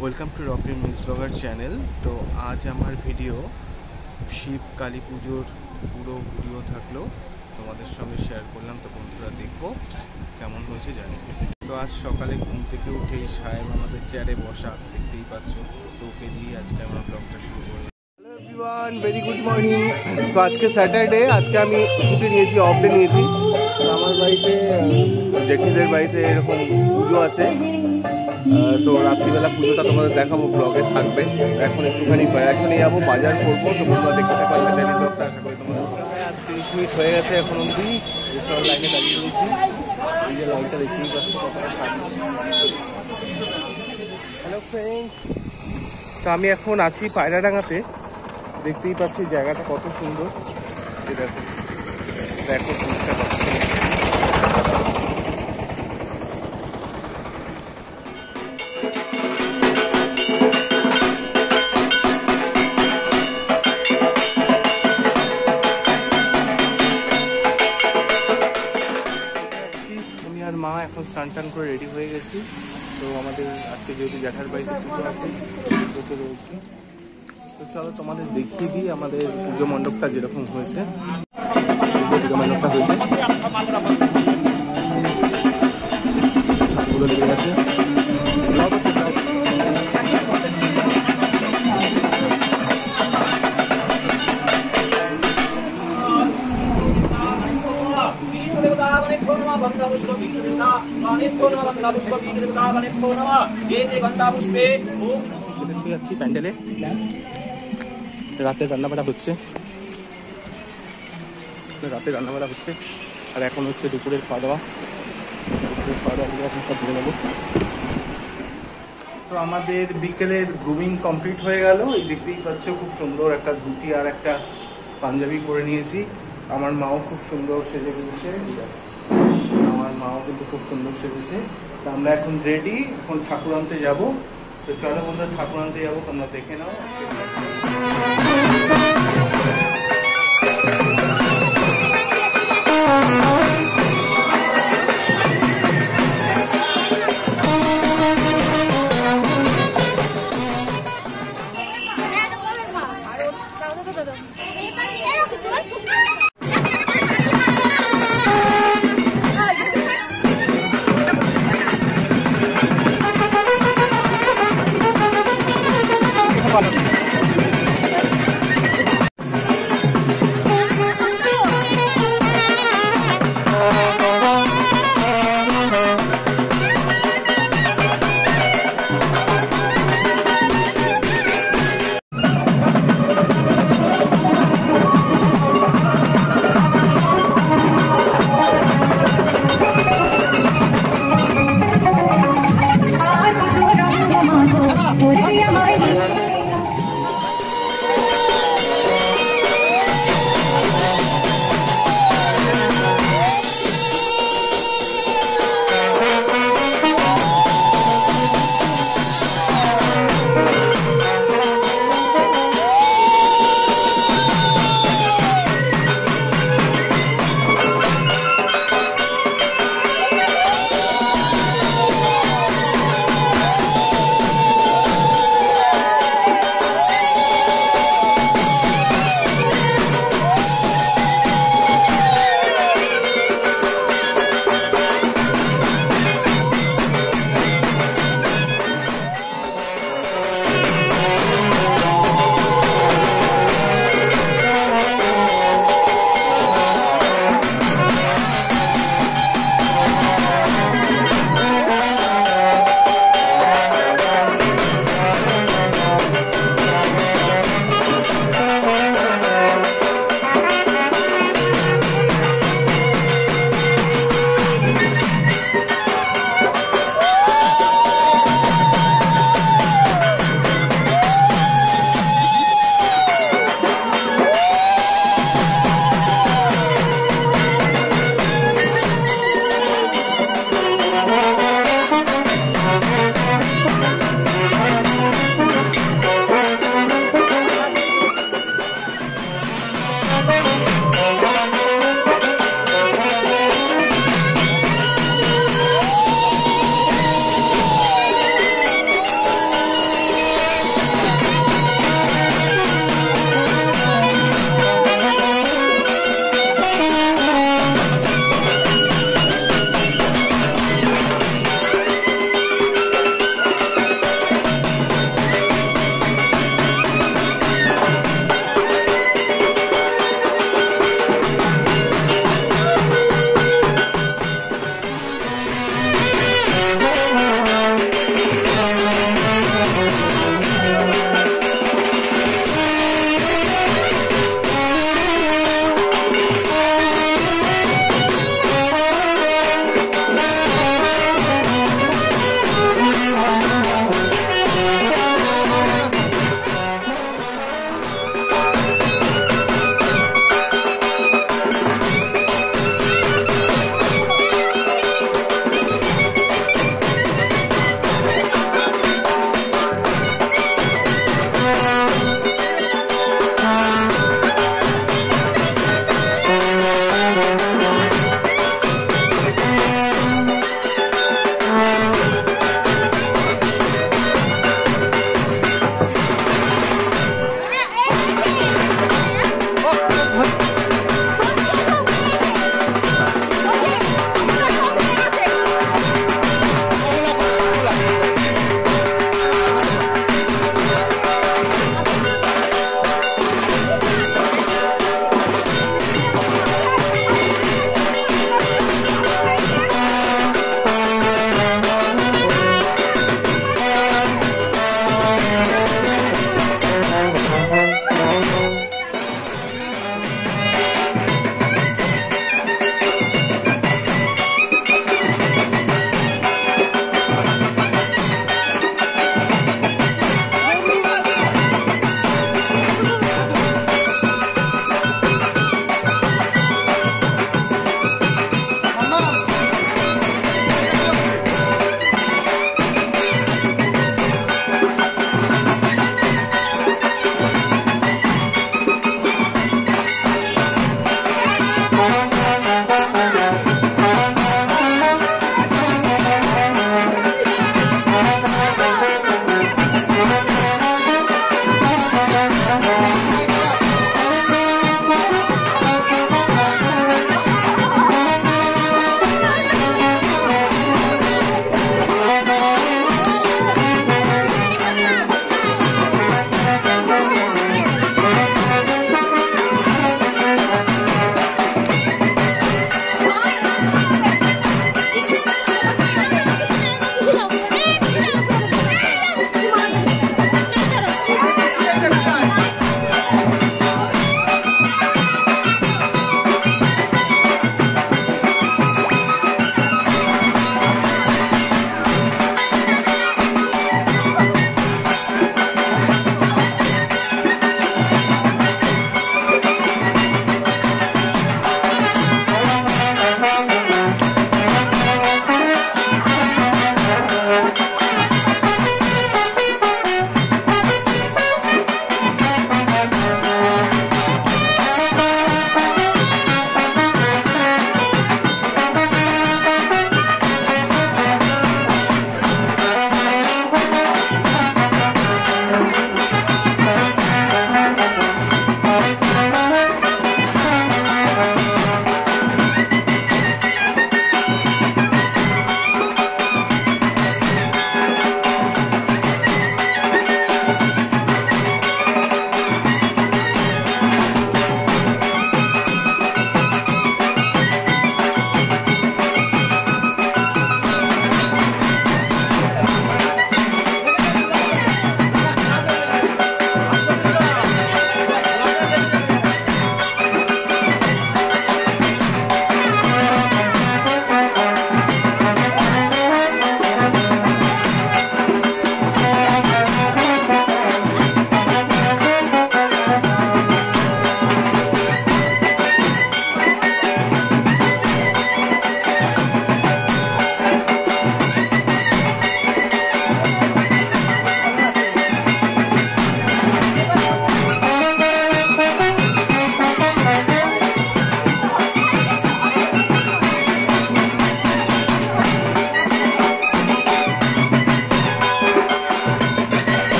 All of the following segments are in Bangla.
Welcome to rocket miss blogger channel. তো আজ আমার ভিডিও শিব কালী পুজোর পুরো ভিডিও থাকল। তোমাদের সঙ্গে শেয়ার করলাম, তো বন্ধুরা দেখব কেমন হয়েছে, জানি তো আজ সকালে ঘুম থেকে উঠেই সাহেব আমাদের চেয়ারে বসা, দেখতেই পাচ্ছ। তো ওকে দিয়ে আজকে আমার ব্লগটা শুরু করি। Hello everyone very good morning তো আজকে স্যাটারডে আজকে আমি ছুটি নিয়েছি অফ ডে নিয়েছি। আমার বাড়িতে জেঠিদের বাড়িতে এরকম পুজো আছে। তো রাত্রিবেলা পুজোটা তোমাদের দেখাবো ব্লগে থাকবে। এখন একটুখানি এখনই যাব, বাজার করব, তো বন্ধুরা দেখতে ডেলি ব্লগটা আশা করি তোমাদের তিরিশ মিনিট হয়ে গেছে এখন অবধি। এসব লাইনে দাঁড়িয়ে রয়েছি। এই যে লাইনটা দেখতেই হ্যালো ফ্রেন্ড তো আমি এখন আছি পায়রাডাঙ্গাতে। দেখতেই পাচ্ছি জায়গাটা কত সুন্দর। দেখো দেখো জিনিসটা যেহেতু জ্যাঠার বাড়িতে রয়েছি তো চলো তোমাদের দেখিয়ে দিই আমাদের পুজো মণ্ডপটা যেরকম হয়েছে পুজো মণ্ডপটা হয়েছে পুরো লেগে গেছে লাভ হচ্ছে, লাভ। দেখতে যাচ্ছি প্যান্ডেলে রাতে রান্নাবাড়া হচ্ছে রাতে রান্নাবাড়া হচ্ছে আর এখন হচ্ছে দুপুরের খাওয়া দাওয়া দুপুরের খাওয়া দাওয়া এখন সব ধরে নেব তো আমাদের বিকেলের গ্রুমিং কমপ্লিট হয়ে গেল। এই দেখতেই পাচ্ছ খুব সুন্দর একটা ধুতি আর একটা পাঞ্জাবি পরে নিয়েছি। আমার মাও খুব সুন্দর সেজে গেছে আমার মাও কিন্তু খুব সুন্দর সেজেছে। আমরা এখন রেডি এখন ঠাকুর আনতে যাব। তো চলো বন্ধুরা, ঠাকুর আনতে যাব, তোমরা দেখে নাও। 话的。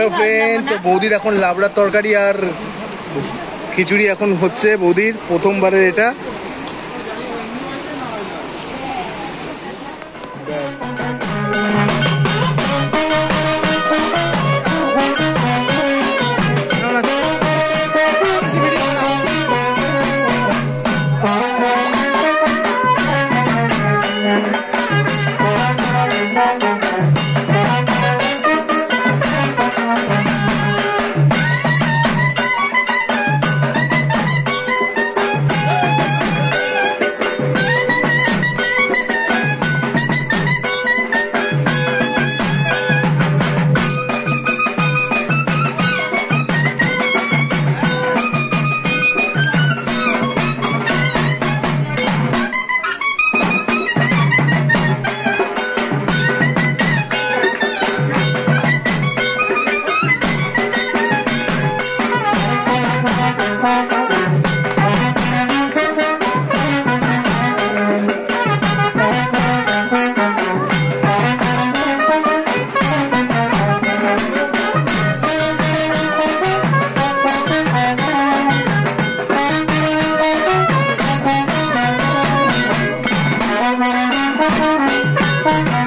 হ্যালো ফ্রেন্ড তো বৌদির এখন লাবড়ার তরকারি আর খিচুড়ি এখন হচ্ছে। বৌদির প্রথমবারের এটা। Bye.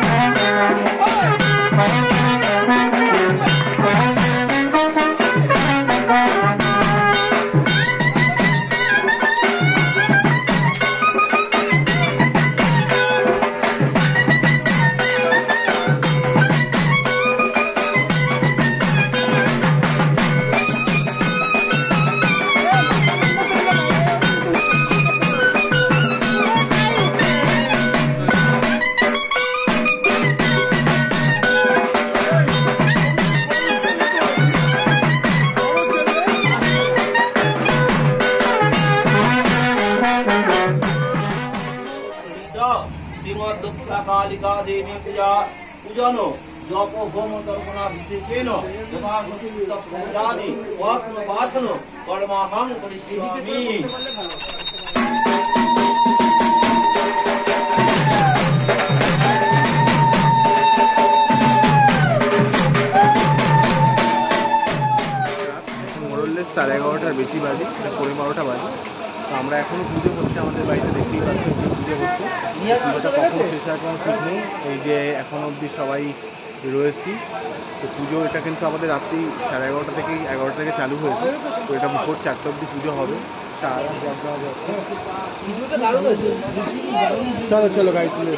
পূজন জপ হোম তর্পণাভিষেকেন যথাদি অর্পণ পাঠন কর্মাহং সাড়ে এগারোটার বেশি বাজে পনেরো বারোটা বাজে। তো আমরা এখনও পুজো করছি আমাদের বাড়িতে দেখতেই পাচ্ছি পুজো হচ্ছে। পুজোটা কখন শেষ হয় কোনো ঠিক নেই। এই যে এখন অবধি সবাই রয়েছি। তো পুজো এটা কিন্তু আমাদের রাত্রি সাড়ে এগারোটা থেকে এগারোটা থেকে চালু হয়েছে। তো এটা ভোর চারটে অবধি পুজো হবে। চলো চলো গাড়ি তুলে।